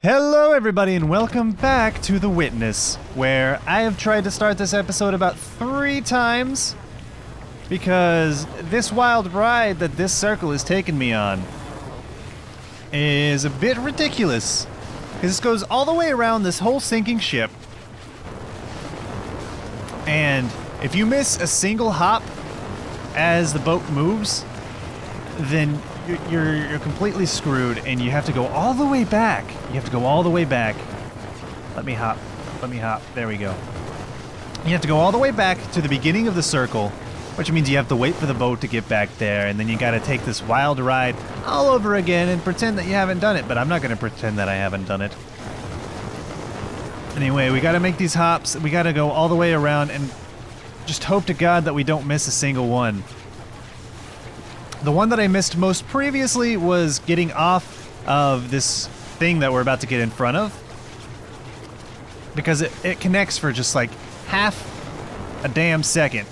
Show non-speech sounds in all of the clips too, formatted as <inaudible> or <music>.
Hello, everybody, and welcome back to The Witness, where I have tried to start this episode about three times because this wild ride that this circle is taking me on is a bit ridiculous. Because this goes all the way around this whole sinking ship, and if you miss a single hop as the boat moves, then you're, you're, completely screwed and you have to go all the way back. You have to go all the way back. Let me hop. Let me hop. There we go. You have to go all the way back to the beginning of the circle, which means you have to wait for the boat to get back there, and then you gotta take this wild ride all over again and pretend that you haven't done it, but I'm not gonna pretend that I haven't done it. Anyway, we gotta make these hops, we gotta go all the way around and just hope to God that we don't miss a single one. The one that I missed most previously was getting off of this thing that we're about to get in front of. Because it, it connects for just like half a damn second.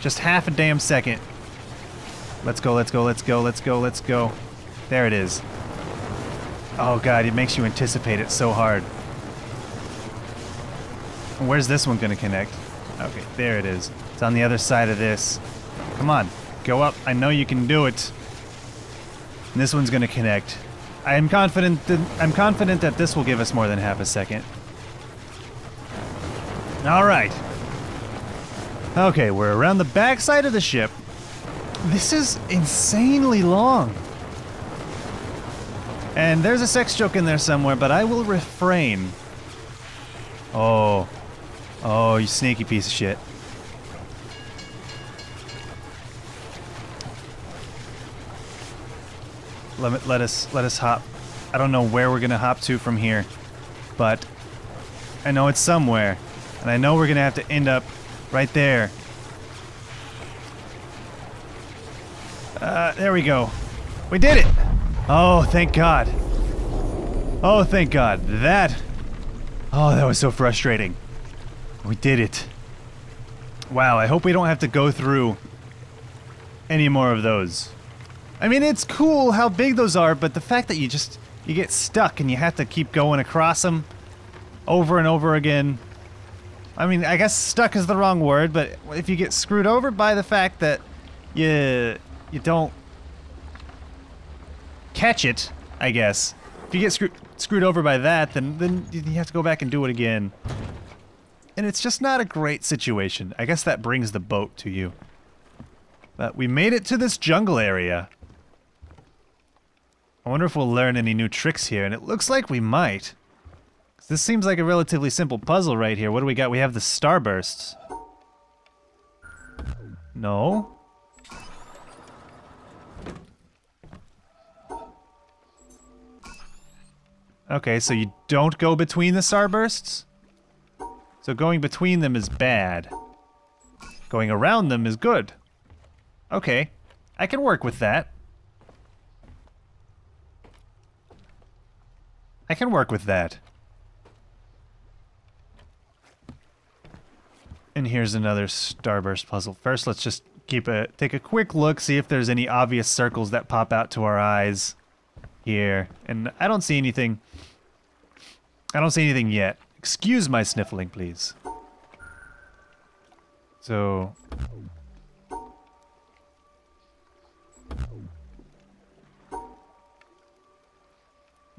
Just half a damn second. Let's go, let's go, let's go, let's go, let's go. There it is. Oh god, it makes you anticipate it so hard. Where's this one gonna connect? Okay, there it is. It's on the other side of this. Come on, go up. I know you can do it. And this one's gonna connect. I am confident that I'm confident that this will give us more than half a second. All right. Okay, we're around the backside of the ship. This is insanely long. And there's a sex joke in there somewhere, but I will refrain. Oh. Oh, you sneaky piece of shit. Let, let us let us hop. I don't know where we're gonna hop to from here, but I know it's somewhere, and I know we're gonna have to end up right there. Uh, there we go. We did it! Oh, thank God. Oh, thank God. That. Oh, that was so frustrating. We did it. Wow, I hope we don't have to go through any more of those. I mean, it's cool how big those are, but the fact that you just you get stuck and you have to keep going across them over and over again. I mean, I guess stuck is the wrong word, but if you get screwed over by the fact that you you don't catch it, I guess. If you get screwed screwed over by that, then then you have to go back and do it again. And it's just not a great situation. I guess that brings the boat to you. But we made it to this jungle area. I wonder if we'll learn any new tricks here, and it looks like we might. This seems like a relatively simple puzzle right here. What do we got? We have the starbursts. No. Okay, so you don't go between the starbursts? So going between them is bad. Going around them is good. Okay, I can work with that. I can work with that. And here's another starburst puzzle. First, let's just keep a take a quick look, see if there's any obvious circles that pop out to our eyes here. And I don't see anything. I don't see anything yet. Excuse my sniffling, please. So...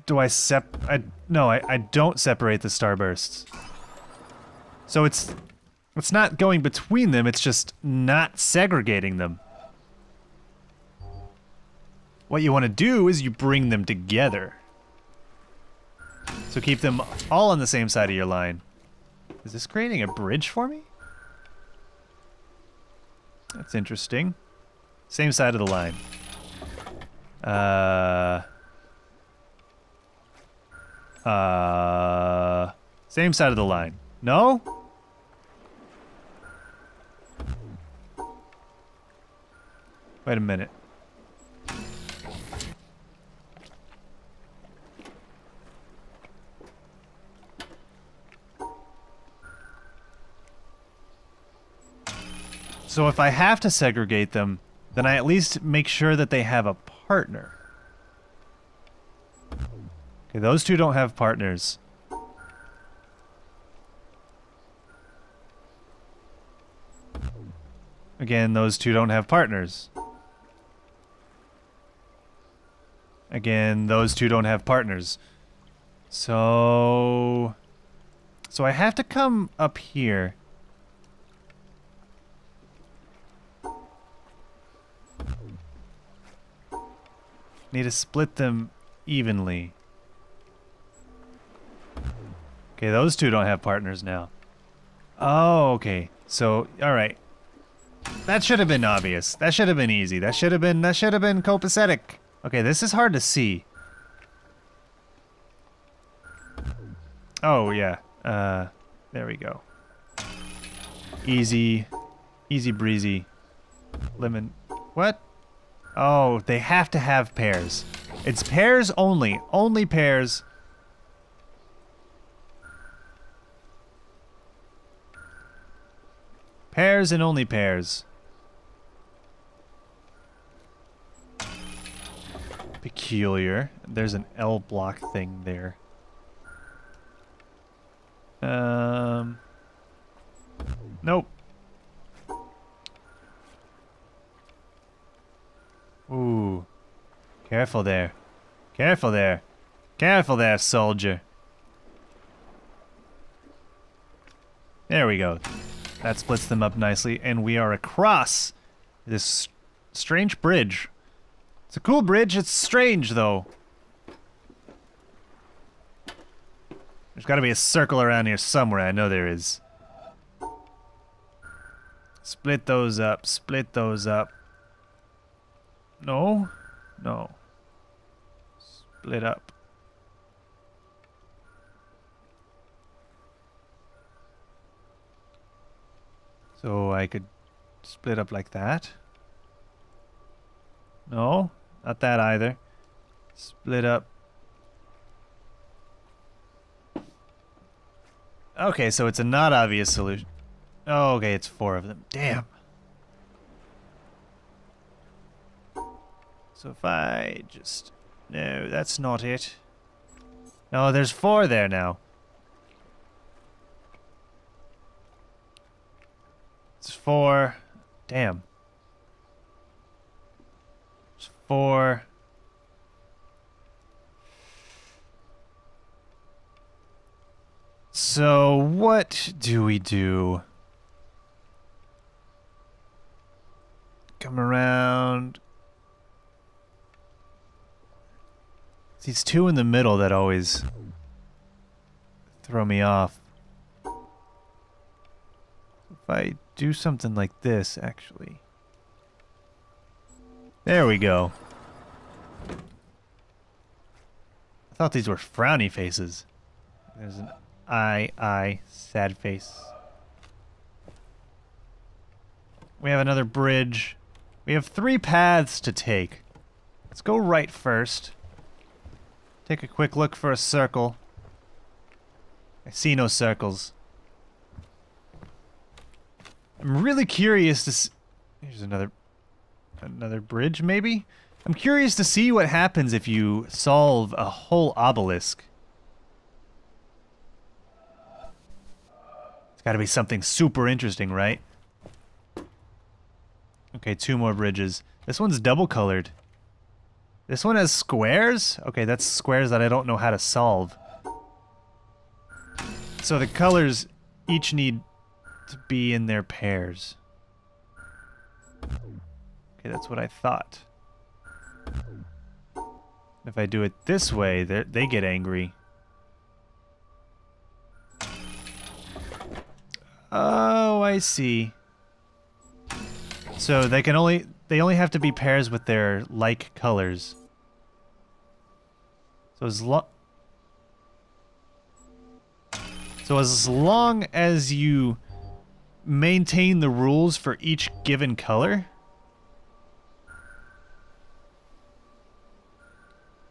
Do I sep- I- no, I, I don't separate the starbursts. So it's- it's not going between them, it's just not segregating them. What you want to do is you bring them together. So keep them all on the same side of your line. Is this creating a bridge for me? That's interesting. Same side of the line. Uh... Uh... Same side of the line. No? Wait a minute. So if I have to segregate them, then I at least make sure that they have a partner. Okay, those two don't have partners. Again, those two don't have partners. Again, those two don't have partners. So... So I have to come up here. Need to split them evenly. Okay, those two don't have partners now. Oh, okay. So, alright. That should have been obvious. That should have been easy. That should have been, that should have been copacetic. Okay, this is hard to see. Oh, yeah. Uh, there we go. Easy. Easy breezy. Lemon. What? Oh, they have to have pairs. It's pairs only. Only pairs. Pairs and only pairs. Peculiar. There's an L block thing there. Um. Nope. Ooh. Careful there. Careful there. Careful there, soldier. There we go. That splits them up nicely, and we are across this strange bridge. It's a cool bridge, it's strange, though. There's gotta be a circle around here somewhere, I know there is. Split those up, split those up. No? No. Split up. So I could split up like that. No, not that either. Split up. Okay, so it's a not obvious solution. Oh, okay, it's four of them. Damn. So if I just... No, that's not it. No, there's four there now. Four. Damn. It's four. So what do we do? Come around. These two in the middle that always throw me off. If I do something like this, actually. There we go. I thought these were frowny faces. There's an eye, eye, sad face. We have another bridge. We have three paths to take. Let's go right first. Take a quick look for a circle. I see no circles. I'm really curious to. Here's another... Another bridge, maybe? I'm curious to see what happens if you solve a whole obelisk. It's gotta be something super interesting, right? Okay, two more bridges. This one's double colored. This one has squares? Okay, that's squares that I don't know how to solve. So the colors each need be in their pairs. Okay, that's what I thought. If I do it this way, they get angry. Oh, I see. So they can only they only have to be pairs with their like colors. So as long So as long as you maintain the rules for each given color,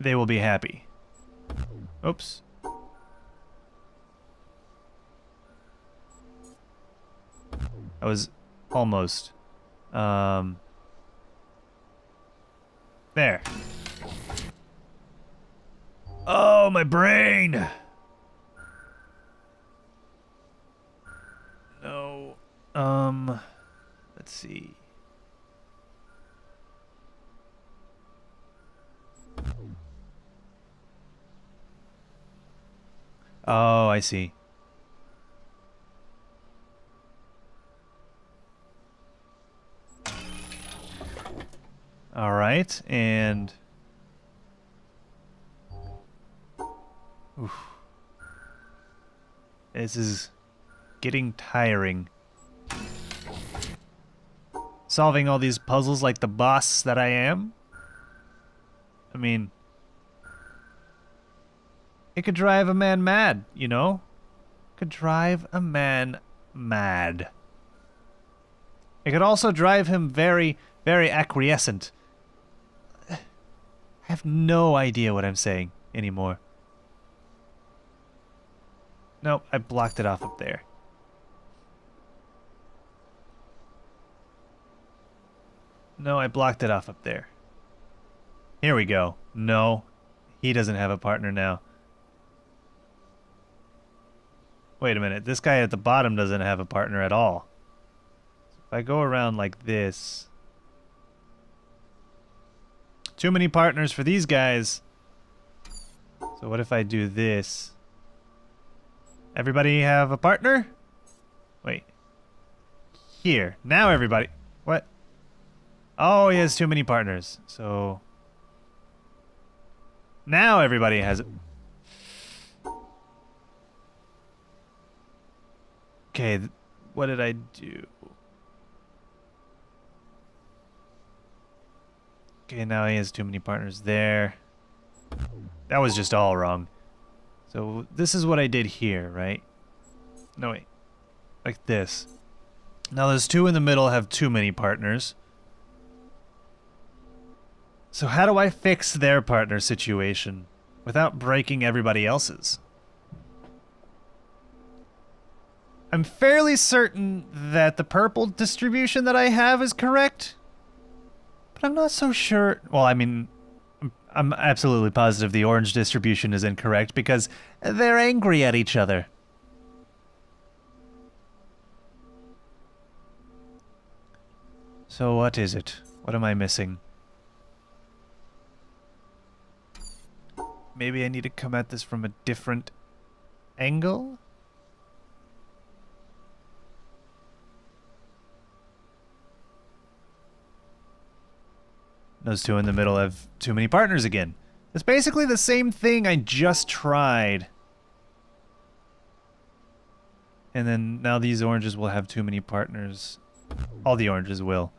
they will be happy. Oops. I was almost. Um, there. Oh, my brain! Um, let's see. Oh, I see. All right, and Oof. this is getting tiring. Solving all these puzzles like the boss that I am. I mean, it could drive a man mad, you know? could drive a man mad. It could also drive him very, very acquiescent. I have no idea what I'm saying anymore. Nope, I blocked it off up there. No, I blocked it off up there. Here we go. No, he doesn't have a partner now. Wait a minute, this guy at the bottom doesn't have a partner at all. If I go around like this... Too many partners for these guys. So what if I do this? Everybody have a partner? Wait. Here. Now everybody... Oh, he has too many partners. So... Now everybody has... Okay, what did I do? Okay, now he has too many partners there. That was just all wrong. So this is what I did here, right? No, wait. Like this. Now those two in the middle have too many partners. So how do I fix their partner situation without breaking everybody else's? I'm fairly certain that the purple distribution that I have is correct. But I'm not so sure. Well, I mean, I'm absolutely positive the orange distribution is incorrect because they're angry at each other. So what is it? What am I missing? Maybe I need to come at this from a different angle? Those two in the middle have too many partners again. It's basically the same thing I just tried. And then now these oranges will have too many partners. All the oranges will.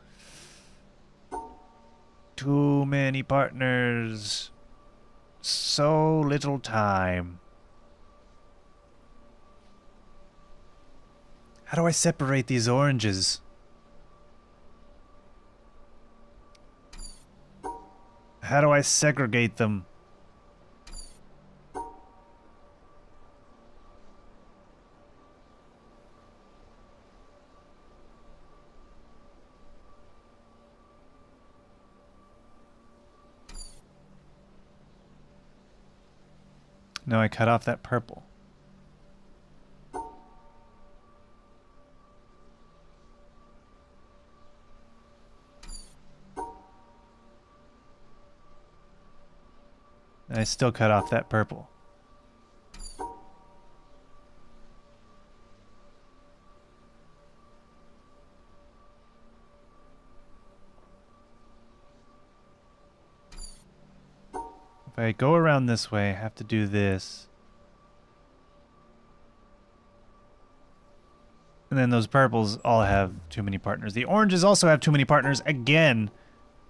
Too many partners. So little time. How do I separate these oranges? How do I segregate them? No, I cut off that purple. I still cut off that purple. I go around this way, I have to do this. And then those purples all have too many partners. The oranges also have too many partners again.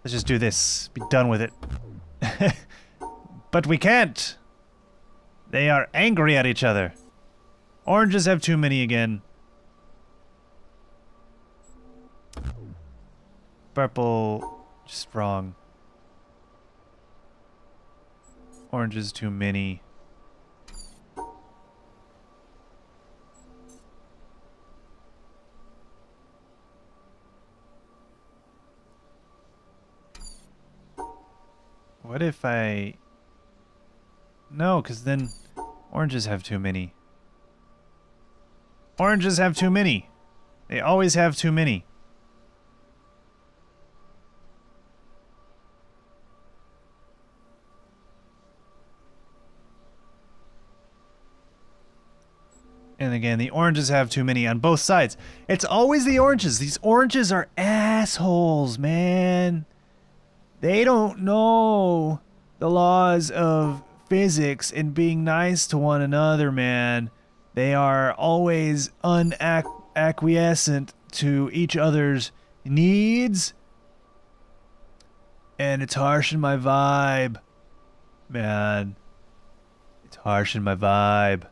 Let's just do this. Be done with it. <laughs> But we can't. They are angry at each other. Oranges have too many again. Purple, just wrong. Oranges too many. What if I No, because then oranges have too many. Oranges have too many. They always have too many. And again, the oranges have too many on both sides. It's always the oranges. These oranges are assholes, man. They don't know the laws of physics and being nice to one another, man. They are always unacquiescent to each other's needs. And it's harshing my vibe. Man. It's harshing my vibe.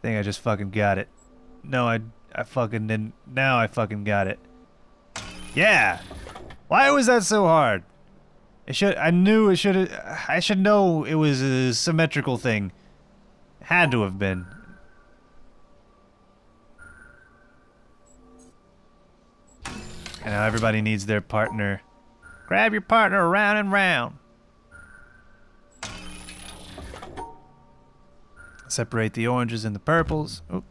I think I just fucking got it. No, I I fucking didn't. Now I fucking got it. Yeah. Why was that so hard? It should. I knew it should. I should know it was a symmetrical thing. Had to have been. And now everybody needs their partner. Grab your partner around and round. Separate the oranges and the purples. Oop.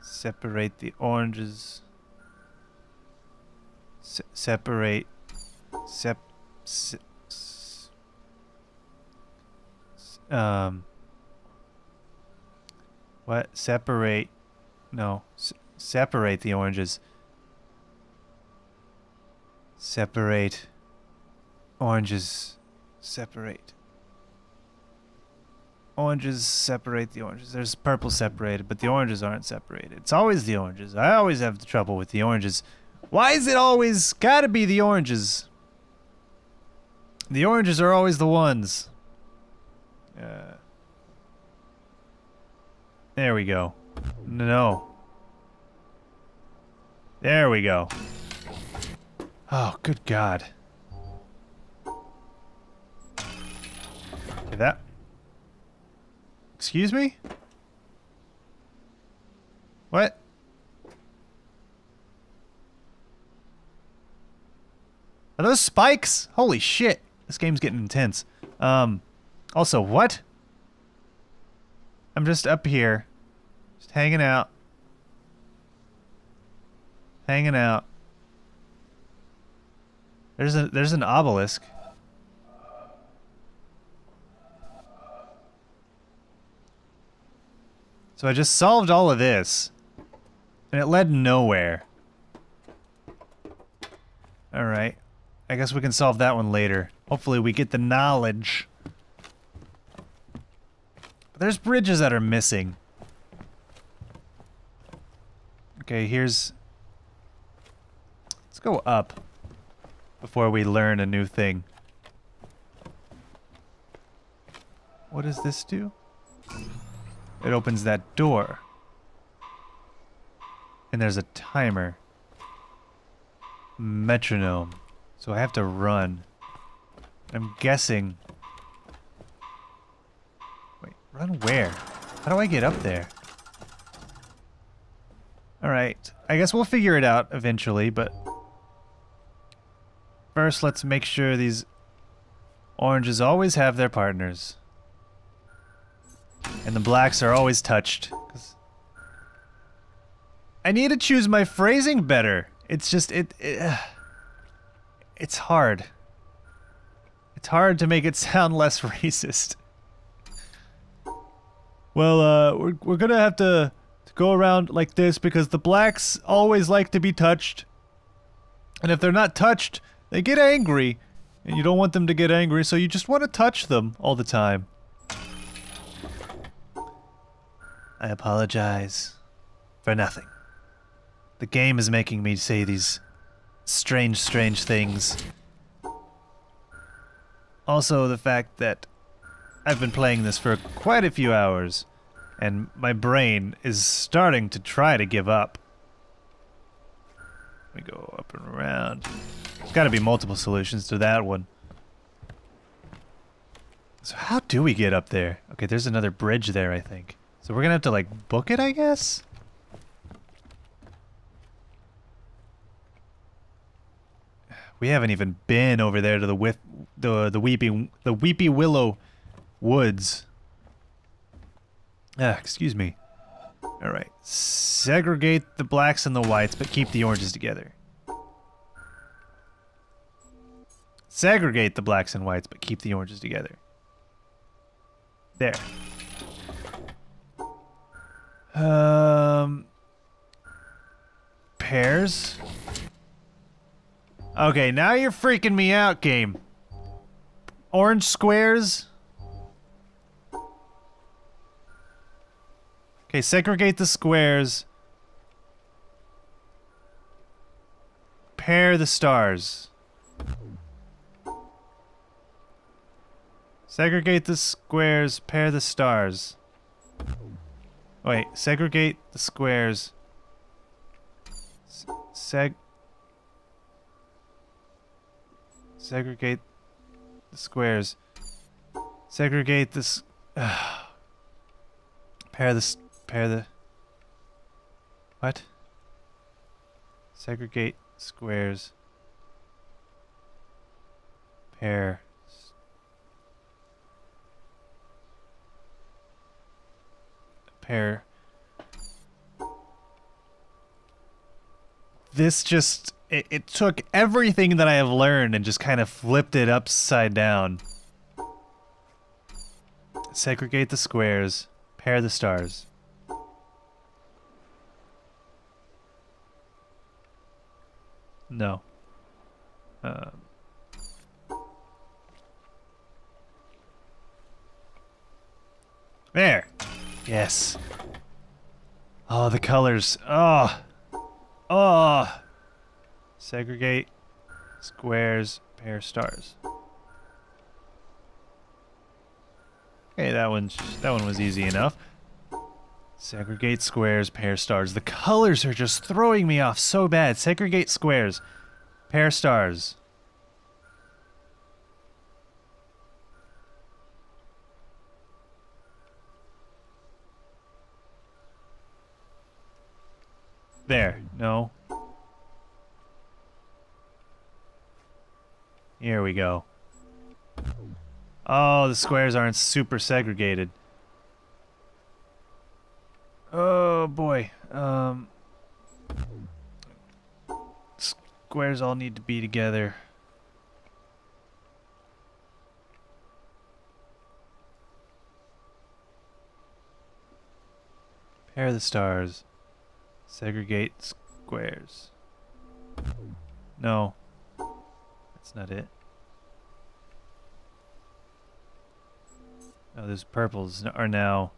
Separate the oranges. Se separate. Sep. Se um. What? Separate. No. S separate the oranges. Separate. Oranges separate. Oranges separate the oranges. There's purple separated, but the oranges aren't separated. It's always the oranges. I always have the trouble with the oranges. Why is it always gotta be the oranges? The oranges are always the ones. Uh, there we go. No. There we go. Oh, good God. That... Excuse me? What? Are those spikes? Holy shit. This game's getting intense. Um, also, what? I'm just up here. Just hanging out. Hanging out. There's a there's an obelisk. So I just solved all of this, and it led nowhere. Alright. I guess we can solve that one later. Hopefully we get the knowledge. But there's bridges that are missing. Okay, here's... Let's go up before we learn a new thing. What does this do? It opens that door. And there's a timer. Metronome. So I have to run. I'm guessing... Wait, run where? How do I get up there? Alright, I guess we'll figure it out eventually, but... First, let's make sure these oranges always have their partners. And the blacks are always touched. I need to choose my phrasing better. It's just, it, it <sighs> it's hard. It's hard to make it <laughs> sound less racist. Well, uh, we're, we're gonna have to, to go around like this because the blacks always like to be touched. And if they're not touched, they get angry. And you don't want them to get angry, so you just want to touch them all the time. I apologize for nothing. The game is making me say these strange, strange things. Also, the fact that I've been playing this for quite a few hours, and my brain is starting to try to give up. We go up and around. There's gotta be multiple solutions to that one. So how do we get up there? Okay, there's another bridge there, I think. So we're gonna have to like book it, I guess? We haven't even been over there to the with the the weeping the weepy willow woods. Ah, excuse me. All right. Segregate the blacks and the whites, but keep the oranges together. Segregate the blacks and whites, but keep the oranges together. There. Um, pairs. Okay, now you're freaking me out, game. Orange squares. Okay, segregate the squares. Pair the stars. Segregate the squares, pair the stars. Wait, segregate the squares. Seg... Segregate the squares. Segregate this. <sighs> pair the pair the. What? Segregate squares. Pair. Pair. This just it, it took everything that I have learned and just kind of flipped it upside down. Segregate the squares, pair the stars. No. Uh, there. Yes. Oh, the colors. Oh. Oh. Segregate squares, pair stars. Okay, that one that one was easy enough. Segregate squares, pair stars. The colors are just throwing me off so bad. Segregate squares, pair stars. There. No. Here we go. Oh, the squares aren't super segregated. Oh boy. Um squares all need to be together. Pair the stars. Segregate squares. No. That's not it. Oh, those purples are now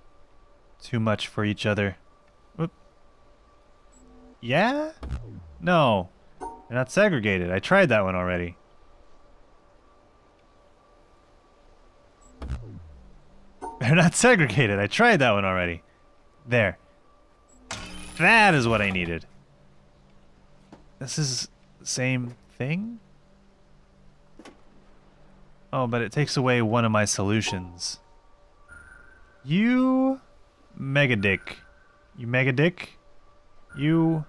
too much for each other. Whoop. Yeah? No. They're not segregated. I tried that one already. They're not <laughs> segregated. I tried that one already. There. That is what I needed. This is the same thing? Oh, but it takes away one of my solutions. You mega dick. You mega dick? You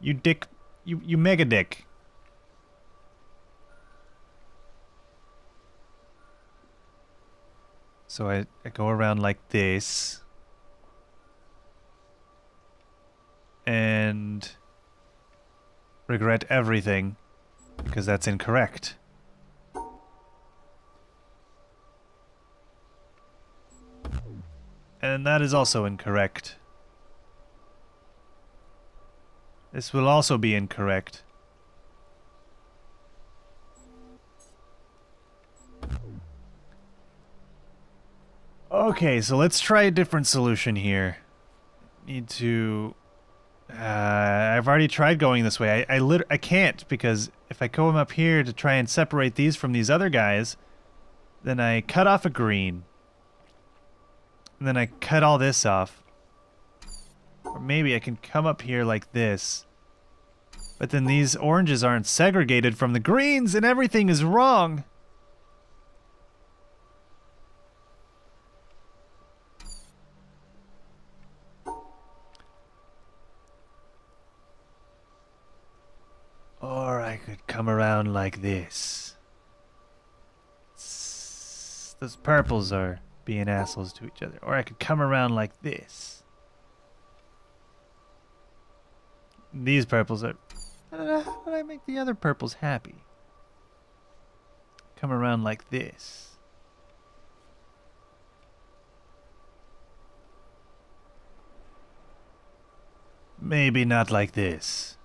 you dick you you mega dick. So I, I go around like this. And regret everything because that's incorrect. And that is also incorrect. This will also be incorrect. Okay, so let's try a different solution here. Need to... Uh, I've already tried going this way. I I, lit I can't because if I come up here to try and separate these from these other guys, then I cut off a green. And then I cut all this off. Or maybe I can come up here like this. But then these oranges aren't segregated from the greens and everything is wrong. I like this. Those purples are being assholes to each other. Or I could come around like this. These purples are... How did I, how did I make the other purples happy? Come around like this. Maybe not like this.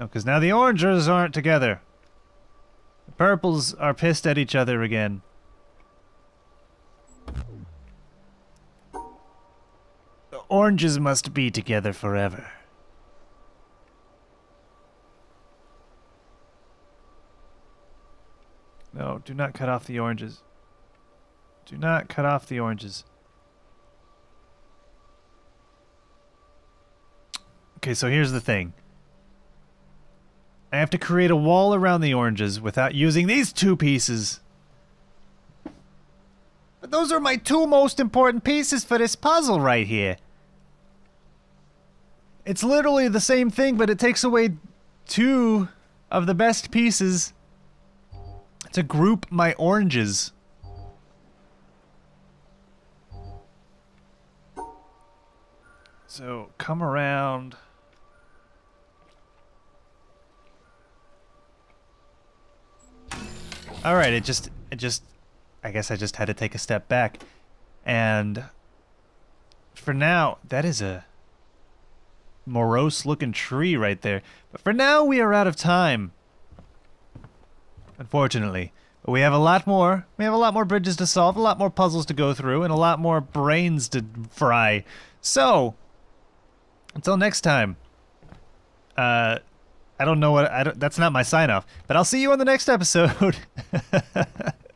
No, because now the oranges aren't together. The purples are pissed at each other again. The oranges must be together forever. No, do not cut off the oranges. Do not cut off the oranges. Okay, so here's the thing. I have to create a wall around the oranges without using these two pieces. But those are my two most important pieces for this puzzle right here. It's literally the same thing, but it takes away two of the best pieces to group my oranges. So come around. All right, it just it just I guess I just had to take a step back. And for now, that is a morose looking tree right there. But for now, we are out of time. Unfortunately. But we have a lot more. We have a lot more bridges to solve, a lot more puzzles to go through, and a lot more brains to fry. So, until next time. Uh, I don't know what I don't, that's not my sign off, but I'll see you on the next episode. <laughs>